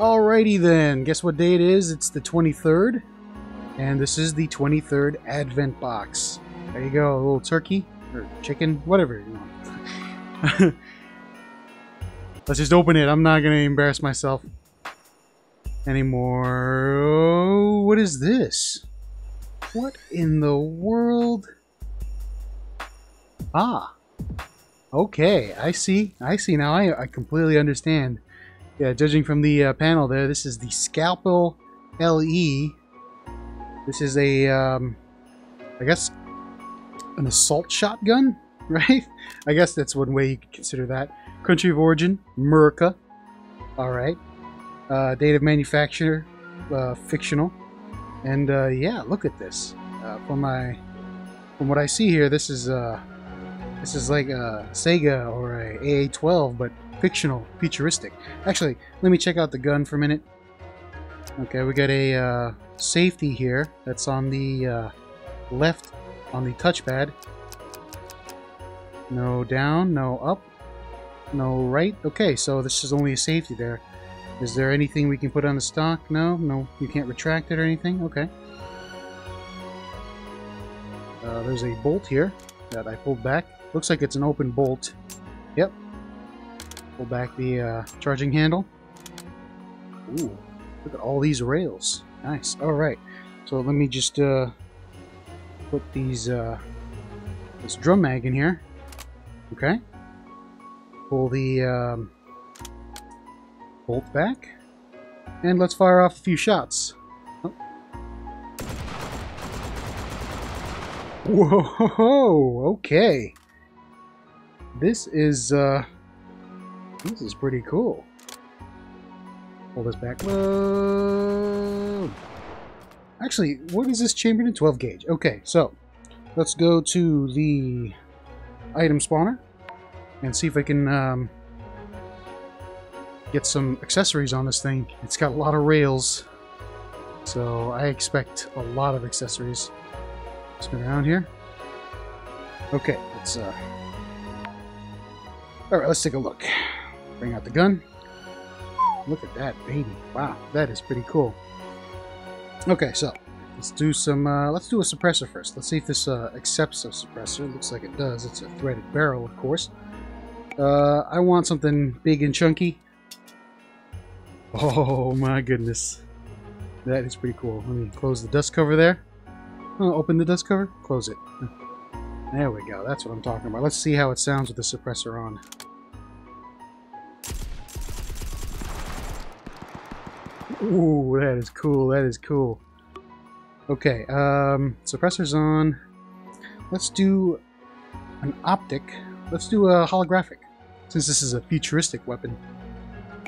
Alrighty then, guess what day it is? It's the 23rd, and this is the 23rd Advent box. There you go, a little turkey, or chicken, whatever you want. Let's just open it, I'm not gonna embarrass myself anymore. What is this? What in the world? Ah, okay, I see, I see now, I, I completely understand. Yeah, judging from the uh, panel there, this is the Scalpel LE. This is a, um, I guess, an assault shotgun, right? I guess that's one way you could consider that. Country of origin, America. All right. Uh, date of manufacture, uh, fictional. And uh, yeah, look at this. Uh, from my, from what I see here, this is uh, this is like a Saiga or a AA-12, but fictional, futuristic. Actually, let me check out the gun for a minute. Okay, we got a uh, safety here that's on the uh, left on the touchpad. No down, no up, no right. Okay, so this is only a safety there. Is there anything we can put on the stock? No, no, you can't retract it or anything? Okay. Uh, there's a bolt here that I pulled back. Looks like it's an open bolt. Yep, Pull back the uh, charging handle. Ooh, look at all these rails. Nice. All right. So let me just uh, put these uh, this drum mag in here. Okay. Pull the um, bolt back, and let's fire off a few shots. Oh. Whoa! Okay. This is uh, this is pretty cool. Pull this back. Whoa. Actually, what is this Chamberlain? 12 gauge. Okay, so let's go to the item spawner and see if I can um, get some accessories on this thing. It's got a lot of rails, so I expect a lot of accessories. Spin around here. Okay, let's uh... Alright, let's take a look. Bring out the gun. Look at that baby. Wow, that is pretty cool. Okay, so let's do some, uh, let's do a suppressor first. Let's see if this uh, accepts a suppressor. Looks like it does. It's a threaded barrel, of course. Uh, I want something big and chunky. Oh my goodness. That is pretty cool. Let me close the dust cover there. Open the dust cover, close it. There we go. That's what I'm talking about. Let's see how it sounds with the suppressor on. Ooh, that is cool. That is cool. Okay, um, suppressor's on. Let's do an optic. Let's do a holographic. Since this is a futuristic weapon,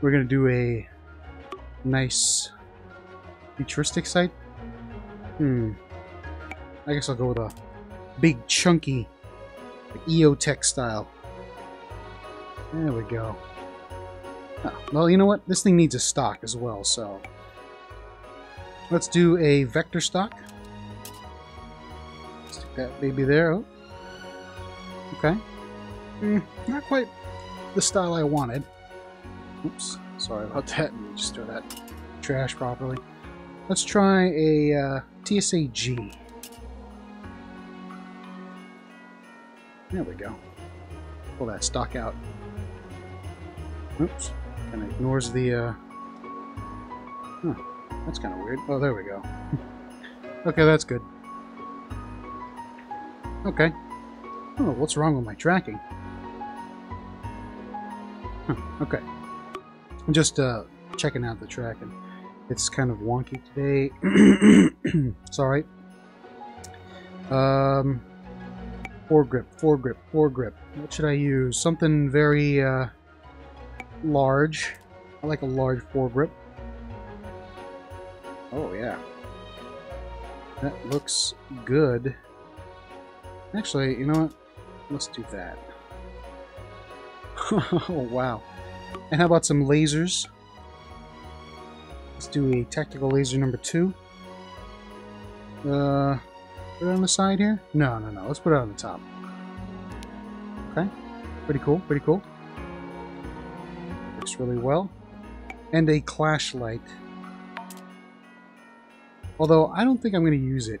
we're going to do a nice futuristic sight. Hmm. I guess I'll go with a big, chunky, EOTech style. There we go. Oh, well, you know what? This thing needs a stock as well, so... Let's do a vector stock. Stick that baby there. Oh. Okay. Mm, not quite the style I wanted. Oops. Sorry about that. Let me just throw that trash properly. Let's try a uh, TSA G. There we go. Pull that stock out. Oops. Of ignores the, uh... Huh. That's kind of weird. Oh, there we go. okay, that's good. Okay. Oh, what's wrong with my tracking? Huh, okay. I'm just, uh, checking out the tracking. It's kind of wonky today. it's alright. Um, foregrip, foregrip, foregrip. What should I use? Something very, uh, large. I like a large foregrip. Oh, yeah. That looks good. Actually, you know what? Let's do that. oh, wow. And how about some lasers? Let's do a tactical laser number two. Uh, put it on the side here? No, no, no. Let's put it on the top. Okay. Pretty cool, pretty cool. Works really well. and a clash light. Although, I don't think I'm going to use it.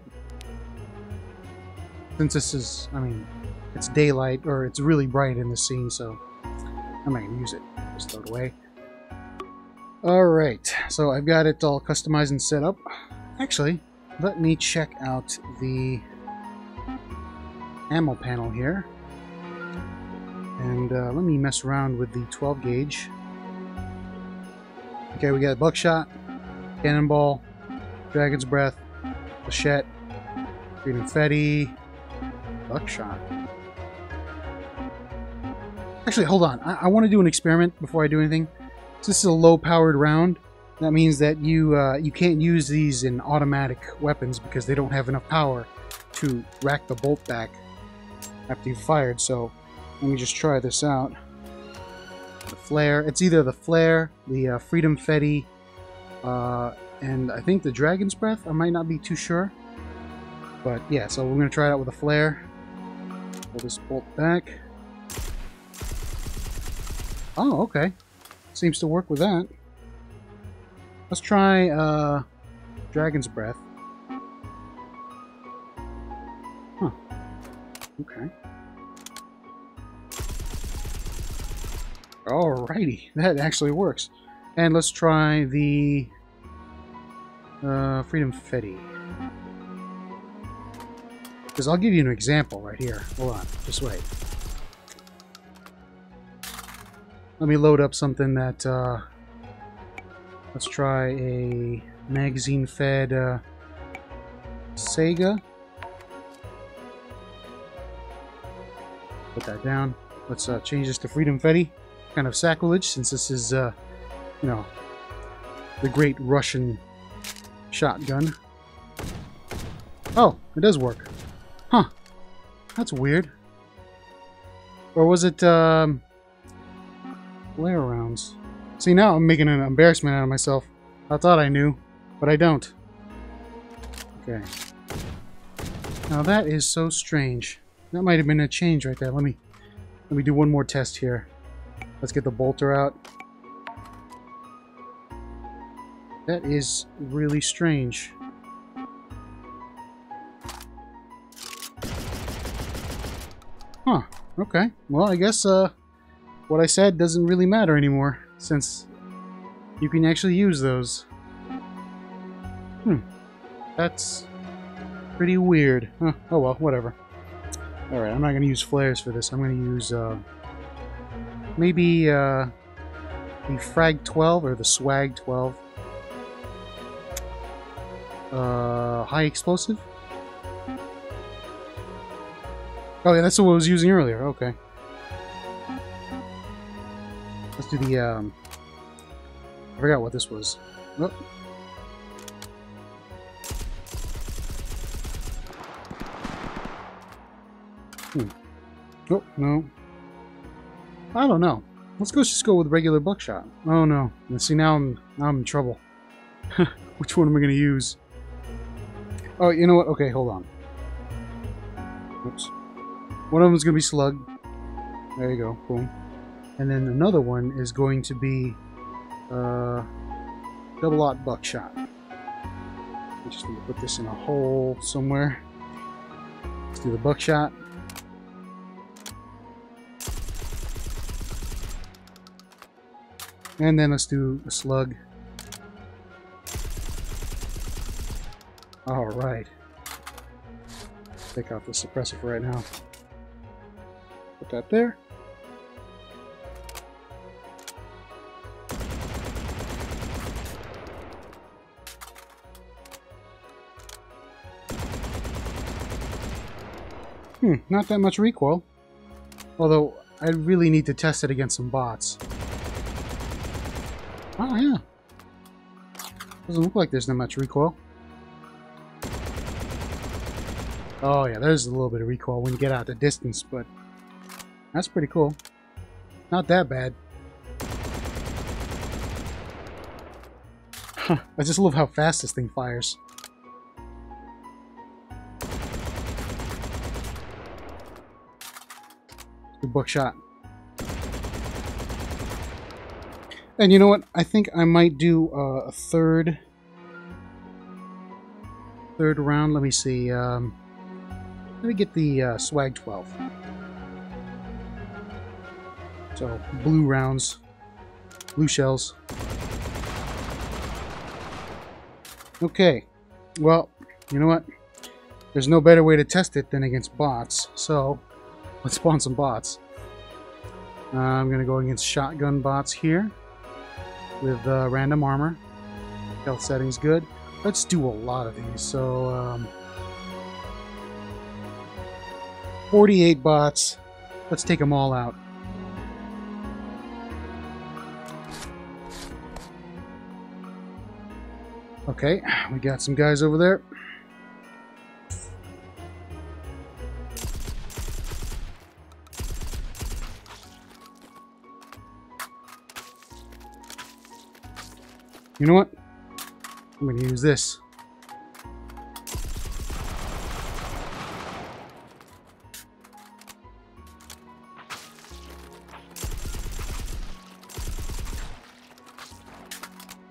Since this is, I mean, it's daylight, or it's really bright in the scene, so I'm not going to use it. Just throw it away. Alright, so I've got it all customized and set up. Actually, let me check out the ammo panel here. And uh, let me mess around with the 12 gauge. Okay, we got buckshot, cannonball, dragon's breath, flechette, green confetti, buckshot. Actually, hold on. I, I want to do an experiment before I do anything. So this is a low-powered round. That means that you uh, you can't use these in automatic weapons because they don't have enough power to rack the bolt back after you've fired. So let me just try this out. The flare. It's either the flare, the uh, freedom fetty, uh, and I think the dragon's breath. I might not be too sure. But yeah, so we're going to try it out with a flare. Pull this bolt back. Oh, okay. Seems to work with that. Let's try uh, Dragon's Breath. Huh. Okay. Alrighty, that actually works. And let's try the uh, Freedom Fetty. Because I'll give you an example right here. Hold on, just wait. Let me load up something that, uh, let's try a magazine-fed uh, Saiga. Put that down. Let's uh, change this to Freedom Fetty. Kind of sacrilege, since this is, uh, you know, the great Russian shotgun. Oh, it does work. Huh. That's weird. Or was it, um... Flare rounds. See, now I'm making an embarrassment out of myself. I thought I knew, but I don't. Okay. Now that is so strange. That might have been a change right there. Let me let me do one more test here. Let's get the bolter out. That is really strange. Huh. Okay. Well, I guess uh what I said doesn't really matter anymore, since you can actually use those. Hmm. That's pretty weird. Huh. Oh well, whatever. Alright, I'm not going to use flares for this. I'm going to use, uh, maybe, uh, the Frag 12 or the Swag 12. Uh, high explosive? Oh yeah, that's what I was using earlier. Okay. Let's do the, um... I forgot what this was. Oh. Hmm. Oh, no. I don't know. Let's go just go with regular buckshot. Oh no. See now I'm now I'm in trouble. Which one am I gonna use? Oh, you know what? Okay, hold on. Oops. One of them is gonna be slug. There you go. Boom. And then another one is going to be uh, double aught buckshot. I just need to put this in a hole somewhere. Let's do the buckshot. And then let's do a slug. Alright. Take out the suppressor for right now. Put that there. Hmm, not that much recoil. Although, I really need to test it against some bots. Oh, yeah. Doesn't look like there's that much recoil. Oh, yeah, there's a little bit of recoil when you get out the distance, but that's pretty cool. Not that bad. I just love how fast this thing fires. Good buckshot. And you know what? I think I might do uh, a third third round. Let me see. Um, let me get the uh, swag 12. So blue rounds, blue shells. Okay, well, you know what? There's no better way to test it than against bots. So let's spawn some bots. Uh, I'm gonna go against shotgun bots here with uh, random armor. Health settings good. Let's do a lot of these. So, um, 48 bots. Let's take them all out. Okay, we got some guys over there. You know what? I'm going to use this.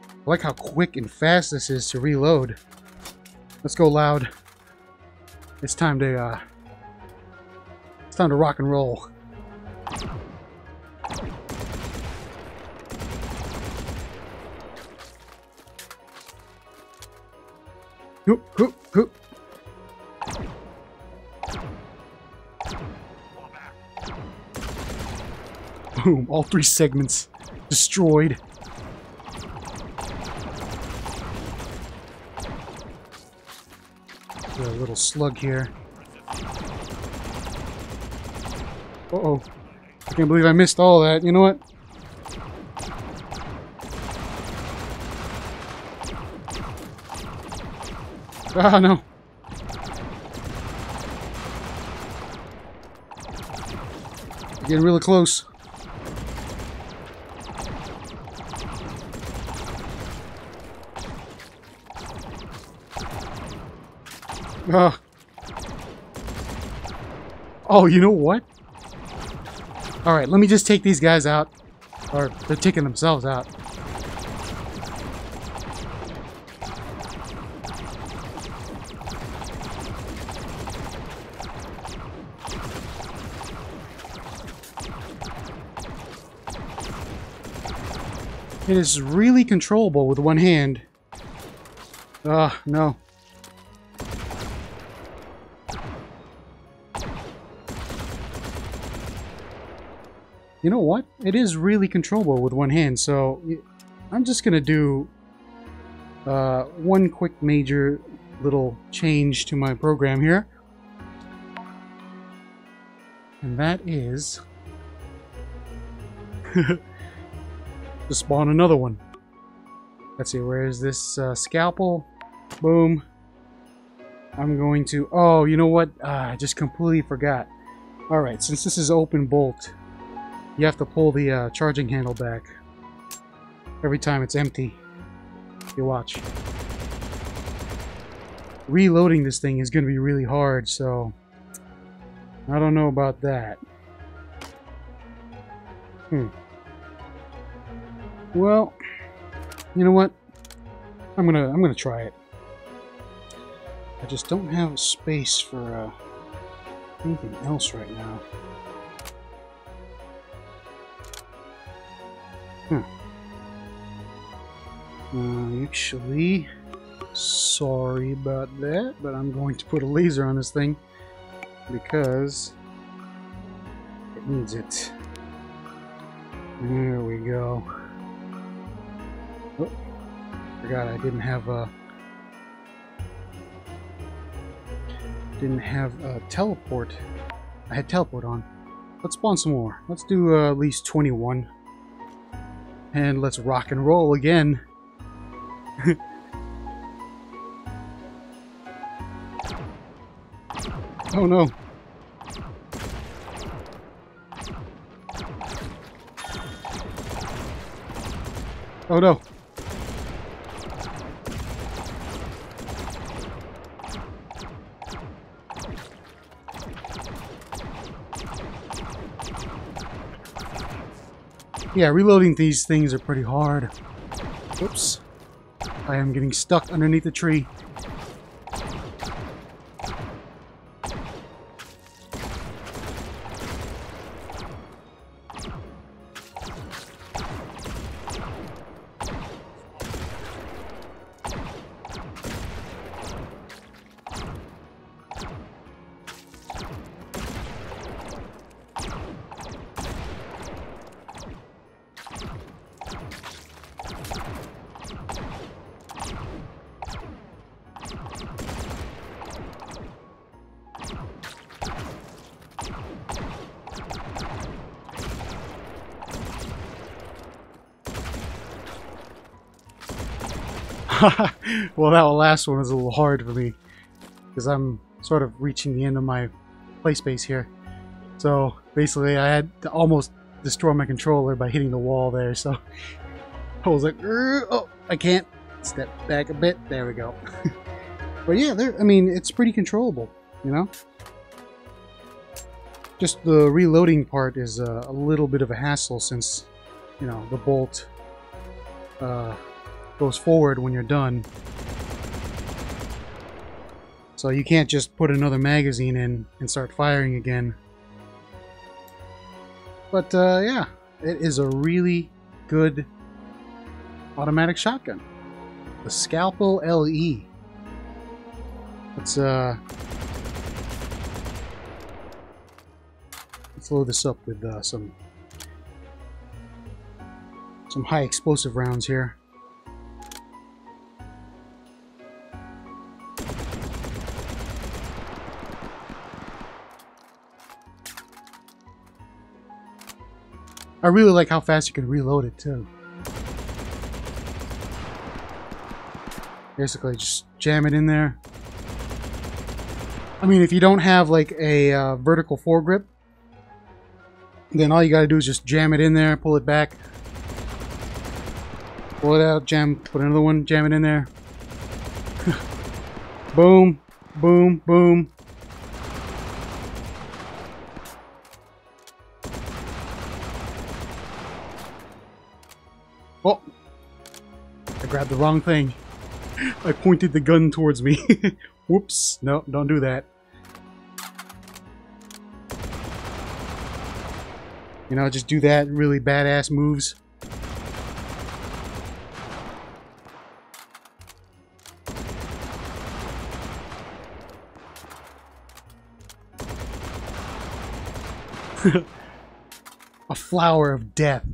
I like how quick and fast this is to reload. Let's go loud. It's time to, uh... It's time to rock and roll. Hoop, hoop, hoop. Boom, all three segments destroyed. Got a little slug here. Uh-oh. I can't believe I missed all that. You know what? Ah, no. Getting really close. Ah. Oh, you know what? Alright, let me just take these guys out. Or, they're taking themselves out. It is really controllable with one hand. Ah, no. You know what? It is really controllable with one hand, so I'm just going to do uh, one quick major little change to my program here. And that is... to spawn another one. Let's see, where is this uh, scalpel? Boom. I'm going to... Oh, you know what? Ah, I just completely forgot. Alright, since this is open bolt, you have to pull the uh, charging handle back every time it's empty. You watch. Reloading this thing is going to be really hard, so I don't know about that. Hmm. Well, you know what? I'm gonna I'm gonna try it. I just don't have space for uh, anything else right now. Hmm. Uh, actually, sorry about that, but I'm going to put a laser on this thing because it needs it. There we go. Oh, forgot I didn't have a didn't have a teleport. I had teleport on. Let's spawn some more. Let's do uh, at least 21. And let's rock and roll again. oh no. Oh no. Yeah, reloading these things are pretty hard. Oops. I am getting stuck underneath the tree. well, that last one was a little hard for me because I'm sort of reaching the end of my play space here. So basically, I had to almost destroy my controller by hitting the wall there. So I was like, oh, I can't step back a bit. There we go. but yeah, there. I mean, it's pretty controllable, you know. Just the reloading part is uh, a little bit of a hassle since, you know, the bolt. Uh, goes forward when you're done. So you can't just put another magazine in and start firing again. But uh, yeah, it is a really good automatic shotgun. The Scalpel LE. Let's uh let's load this up with uh, some some high explosive rounds here. I really like how fast you can reload it too. Basically, just jam it in there. I mean, if you don't have like a uh, vertical foregrip, then all you gotta do is just jam it in there, pull it back, pull it out, jam, put another one, jam it in there. boom, boom, boom. Grabbed the wrong thing. I pointed the gun towards me. Whoops. No, don't do that. You know, just do that really badass moves. A flower of death.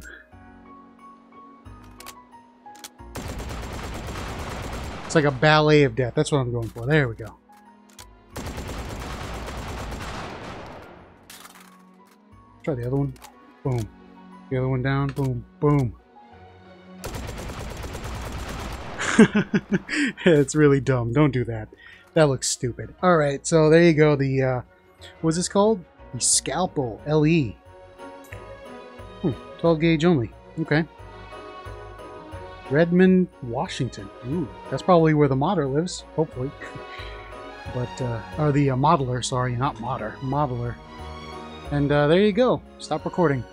It's like a ballet of death. That's what I'm going for. There we go. Try the other one. Boom. The other one down. Boom. Boom. it's really dumb. Don't do that. That looks stupid. Alright, so there you go. The, uh, what's this called? The Scalpel LE. Hmm, 12 gauge only. Okay. Redmond, Washington. Ooh, that's probably where the modder lives, hopefully. but, uh, or the uh, modeler, sorry, not modder, modeler. And uh, there you go. Stop recording.